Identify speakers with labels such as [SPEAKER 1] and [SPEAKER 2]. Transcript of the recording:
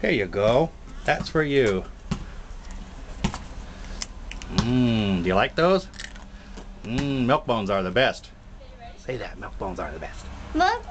[SPEAKER 1] Here you go. That's for you. Mmm, do you like those? Mmm, milk bones are the best. Say that, milk bones are the best.
[SPEAKER 2] Milk